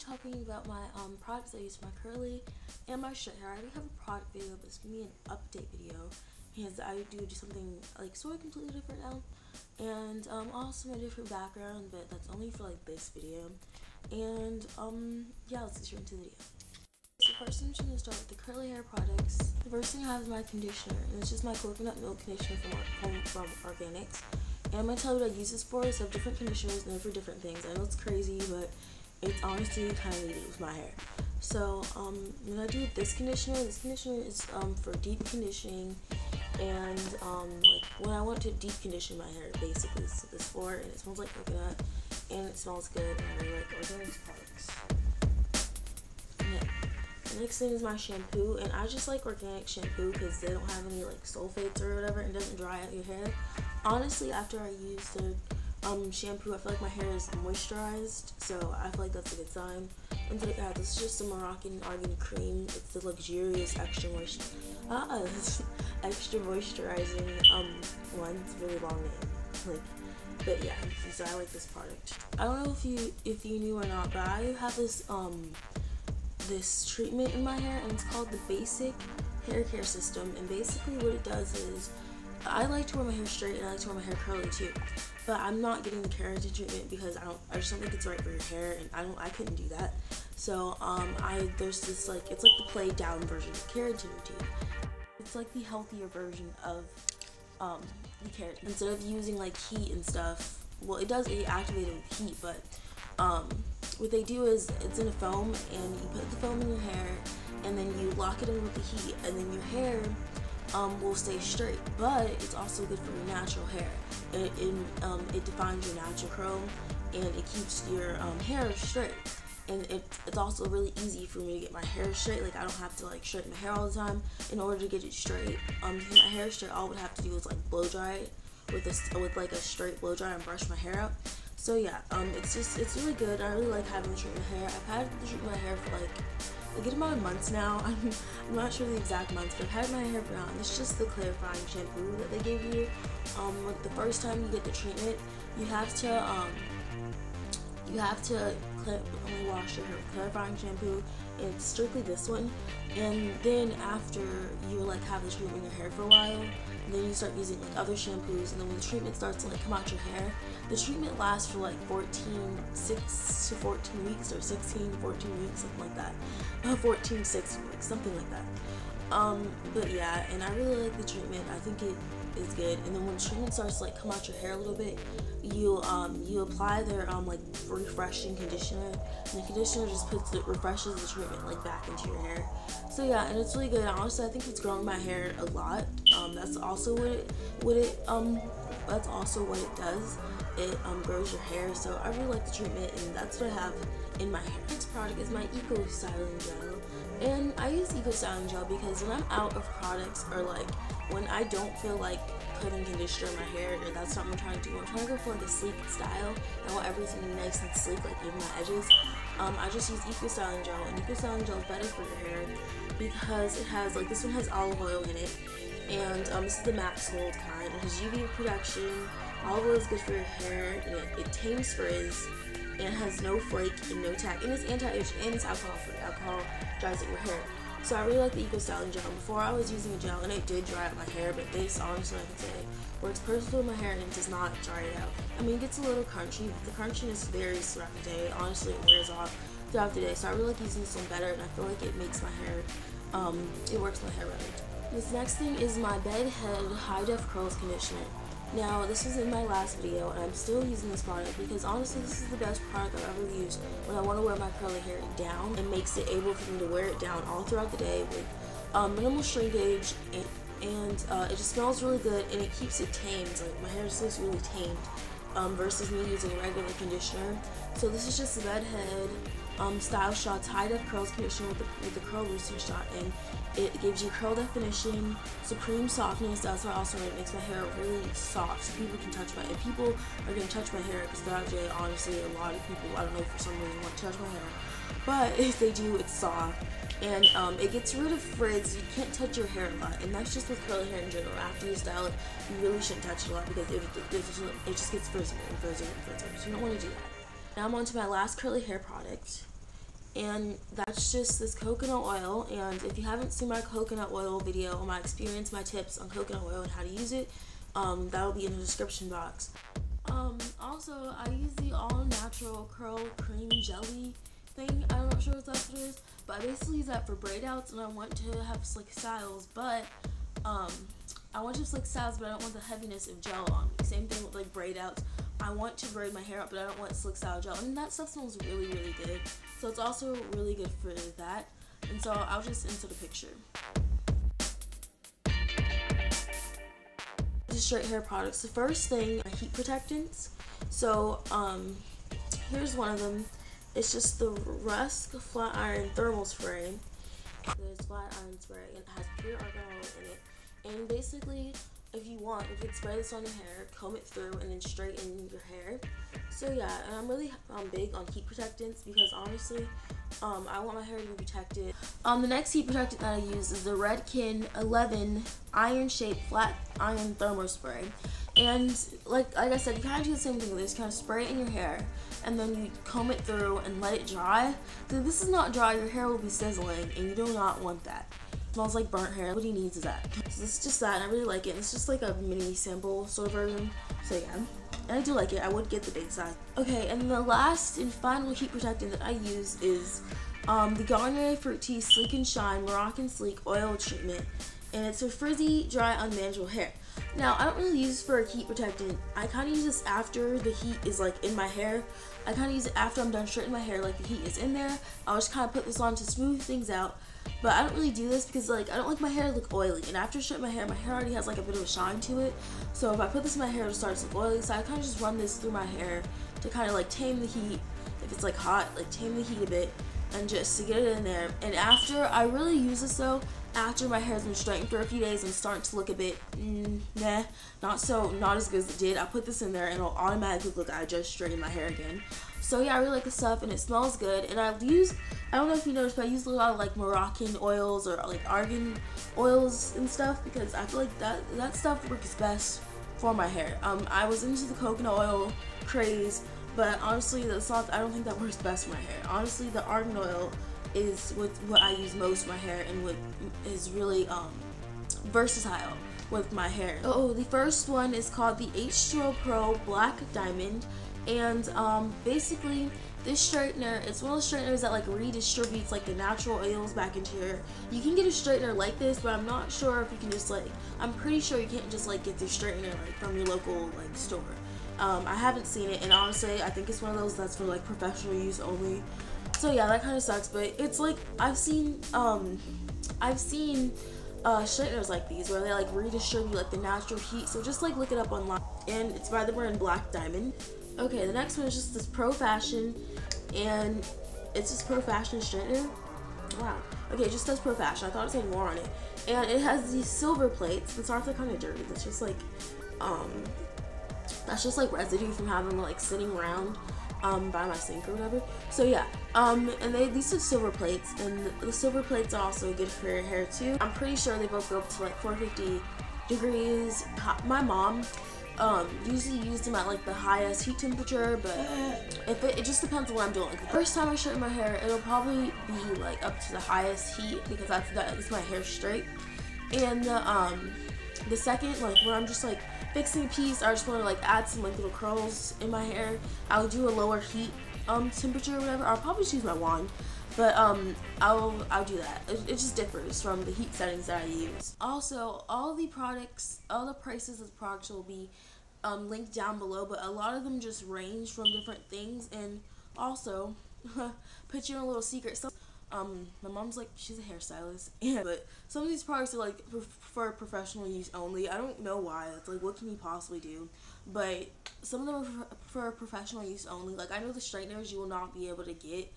talking about my um, products I use for my curly and my straight hair. I already have a product video, but it's gonna be an update video because I do do something like sort of completely different now, and um, also a different background, but that's only for like this video. And um, yeah, let's get straight into the video. So first, I'm just gonna start with the curly hair products. The first thing I have is my conditioner, and it's just my coconut milk conditioner from from, from Organix. And I'm gonna tell you what I use this for. So I have different conditioners and for different things. I know it's crazy, but it's honestly kind of needed with my hair. So um, when I do this conditioner, this conditioner is um, for deep conditioning and um, like when I want to deep condition my hair, basically, so this for and it smells like coconut and it smells good and I really like organic products. Yeah. Next thing is my shampoo and I just like organic shampoo because they don't have any like sulfates or whatever and doesn't dry out your hair. Honestly, after I use the um, shampoo, I feel like my hair is moisturized, so I feel like that's a good sign. And yeah, this is just the Moroccan Argan Cream. It's the luxurious extra moist, ah, extra moisturizing um one. It's a really long name, like, but yeah. So I like this product. I don't know if you if you knew or not, but I have this um this treatment in my hair, and it's called the Basic Hair Care System. And basically, what it does is I like to wear my hair straight and I like to wear my hair curly too. But I'm not getting the keratin treatment because I don't I just don't think it's right for your hair and I don't I couldn't do that. So um I there's this like it's like the play down version of keratin routine. It's like the healthier version of um the keratin. Instead of using like heat and stuff, well it does it activated with heat, but um what they do is it's in a foam and you put the foam in your hair and then you lock it in with the heat and then your hair um, will stay straight, but it's also good for your natural hair. It, it, um, it defines your natural curl and it keeps your um, hair straight. And it, it's also really easy for me to get my hair straight. Like I don't have to like straighten my hair all the time in order to get it straight. Um, to get my hair straight, all I would have to do is like blow dry it with a with like a straight blow dry and brush my hair out. So yeah, um, it's just it's really good. I really like having straight my hair. I've had the my hair for like a good amount of months now. I'm, I'm not sure the exact months, but I've had my hair brown. It's just the clarifying shampoo that they give you. Um, like the first time you get the treatment, you have to um, you have to only wash your hair with clarifying shampoo. It's strictly this one, and then after you like have the treatment in your hair for a while, then you start using like other shampoos, and then when the treatment starts to like come out your hair, the treatment lasts for like 14, 6 to 14 weeks, or 16, 14 weeks, something like that. Uh, 14, 16 weeks, something like that. Um, but yeah, and I really like the treatment. I think it is good. And then when treatment starts to like come out your hair a little bit, you um you apply their um like refreshing conditioner, and the conditioner just puts it refreshes the treatment like back into your hair. So yeah, and it's really good. Honestly, I think it's growing my hair a lot. Um, that's also what it what it um that's also what it does. It um grows your hair. So I really like the treatment, and that's what I have in my hair. Next product is my Eco Styling Gel. And I use Eco Styling Gel because when I'm out of products or like when I don't feel like putting conditioner in my hair or that's not what I'm trying to do, I'm trying to go for like a sleek style. I want everything nice and sleek, like even my edges. Um, I just use Eco Styling Gel and Eco Styling Gel is better for your hair because it has like this one has olive oil in it and um, this is the max mold kind. It has UV protection. Olive oil is good for your hair and it, it tames frizz and has no flake and no tack. And it's anti-itch and it's alcohol free. Alcohol dries out your hair. So I really like the Eco Styling Gel. Before I was using a gel and it did dry out my hair, but this honestly I can say works perfectly with my hair and it does not dry it out. I mean it gets a little crunchy, but the crunchiness varies throughout the day. Honestly it wears off throughout the day. So I really like using this one better and I feel like it makes my hair um, it works my hair right. This next thing is my Bed Head High Def Curls Conditioner. Now, this was in my last video, and I'm still using this product because honestly, this is the best product I've ever used when I want to wear my curly hair down. It makes it able for me to wear it down all throughout the day with um, minimal shrinkage, and, and uh, it just smells really good, and it keeps it tamed. Like, my hair stays really tamed um, versus me using regular conditioner. So this is just the Bedhead um, Style shot, tied up Curls Conditioner with the, with the Curl Booster Shot, and it gives you curl definition, supreme softness. That's why also it makes my hair really soft, so people can touch my. If people are gonna touch my hair, because the day, honestly, a lot of people I don't know for some reason want to touch my hair, but if they do, it's soft. And um, it gets rid of frizz. You can't touch your hair a lot, and that's just with curly hair in general. After you style it, you really shouldn't touch it a lot because it, it, it just gets frizzy and frizzy and frizzy. So you don't want to do that. Now I'm on to my last curly hair product, and that's just this coconut oil and if you haven't seen my coconut oil video my experience my tips on coconut oil and how to use it um, that will be in the description box. Um, also i use the all natural curl cream jelly thing. I'm not sure if that's what it is but i basically use that for braid outs and i want to have slick styles but um, i want to slick styles but i don't want the heaviness of gel on me. Same thing with like braid outs I want to braid my hair up, but I don't want slick style gel. And that stuff smells really, really good. So it's also really good for that. And so I'll just insert a picture. The straight hair products. The first thing are heat protectants. So um, here's one of them. It's just the Rusk Flat Iron Thermal Spray. There's flat iron spray and it has pure oil in it. And basically if you want, you can spray this on your hair, comb it through, and then straighten your hair. So yeah, and I'm really um, big on heat protectants because honestly, um, I want my hair to be protected. Um, the next heat protectant that I use is the Redken 11 Iron Shaped Flat Iron Thermal Spray. And like like I said, you kind of do the same thing with this. kind of spray it in your hair, and then you comb it through and let it dry. If this is not dry, your hair will be sizzling, and you do not want that smells like burnt hair. What he needs is that. So it's just that, and I really like it. It's just like a mini sample sort of version. So yeah, and I do like it. I would get the big size. Okay, and the last and final heat protectant that I use is um, the Garnier Fructis Sleek and Shine Moroccan Sleek Oil Treatment, and it's for frizzy, dry, unmanageable hair. Now, I don't really use this for a heat protectant. I kind of use this after the heat is like in my hair. I kind of use it after I'm done straightening my hair, like the heat is in there. I'll just kind of put this on to smooth things out. But I don't really do this because like I don't like my hair to look oily. And after straightening my hair, my hair already has like a bit of a shine to it. So if I put this in my hair, it starts to look oily. So I kind of just run this through my hair to kind of like tame the heat. If it's like hot, like tame the heat a bit and just to get it in there. And after, I really use this though after my hair's been straightened for a few days and starting to look a bit mm, nah, not so, not as good as it did. I put this in there and it'll automatically look like I just straightened my hair again. So yeah, I really like the stuff and it smells good. And I've used, I don't know if you noticed, but I use a lot of like Moroccan oils or like argan oils and stuff because I feel like that that stuff works best for my hair. Um, I was into the coconut oil craze, but honestly, the not. I don't think that works best for my hair. Honestly, the argan oil is what what I use most my hair and what is really um versatile with my hair. Oh, the first one is called the H2O Pro Black Diamond and um, basically this straightener it's one of the straighteners that like redistributes like the natural oils back into your you can get a straightener like this but i'm not sure if you can just like i'm pretty sure you can't just like get the straightener like from your local like store um, i haven't seen it and honestly i think it's one of those that's for like professional use only so yeah that kind of sucks but it's like i've seen um i've seen uh, straighteners like these where they like redistribute like the natural heat so just like look it up online and it's by the brand black diamond Okay, the next one is just this Pro Fashion, and it's this Pro Fashion straightener. Wow. Okay, it just says Pro Fashion. I thought it said more on it. And it has these silver plates. The It's are kind of dirty. It's just like, um, that's just like residue from having like sitting around um, by my sink or whatever. So yeah, um, and they these are silver plates, and the silver plates are also good for your hair too. I'm pretty sure they both go up to like 450 degrees. My mom um, usually use them at like the highest heat temperature, but if it, it just depends on what I'm doing. the first time I straighten my hair, it'll probably be like up to the highest heat because that's that gets my hair straight. And the um, the second, like when I'm just like fixing a piece, I just want to like add some like little curls in my hair. I'll do a lower heat um temperature or whatever. I'll probably choose my wand. But um, I'll I'll do that. It, it, just differs from the heat settings that I use. Also, all the products, all the prices of the products will be um, linked down below, but a lot of them just range from different things. And also, put you in a little secret. So, um, my mom's like she's a hairstylist, and but some of these products are like for professional use only. I don't know why. It's like what can you possibly do? But some of them are for professional use only. Like I know the straighteners you will not be able to get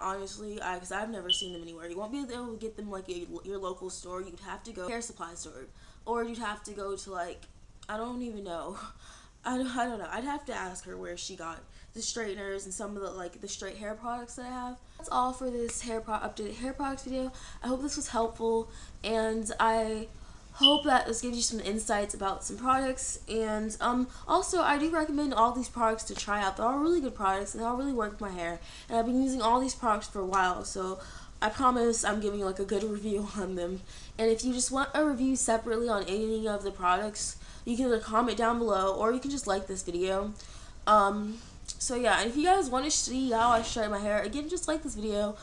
honestly I because i've never seen them anywhere you won't be able to get them like at your local store you'd have to go hair supply store or you'd have to go to like i don't even know I don't, I don't know i'd have to ask her where she got the straighteners and some of the like the straight hair products that i have. That's all for this hair pro updated hair products video. I hope this was helpful and i hope that this gives you some insights about some products. And um, also I do recommend all these products to try out. They're all really good products and they all really work with my hair. And I've been using all these products for a while so I promise I'm giving like a good review on them. And if you just want a review separately on any of the products you can either comment down below or you can just like this video. Um, so yeah, if you guys want to see how I straighten my hair, again, just like this video.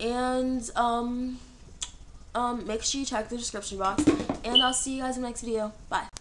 And um, um, make sure you check the description box. And I'll see you guys in the next video. Bye.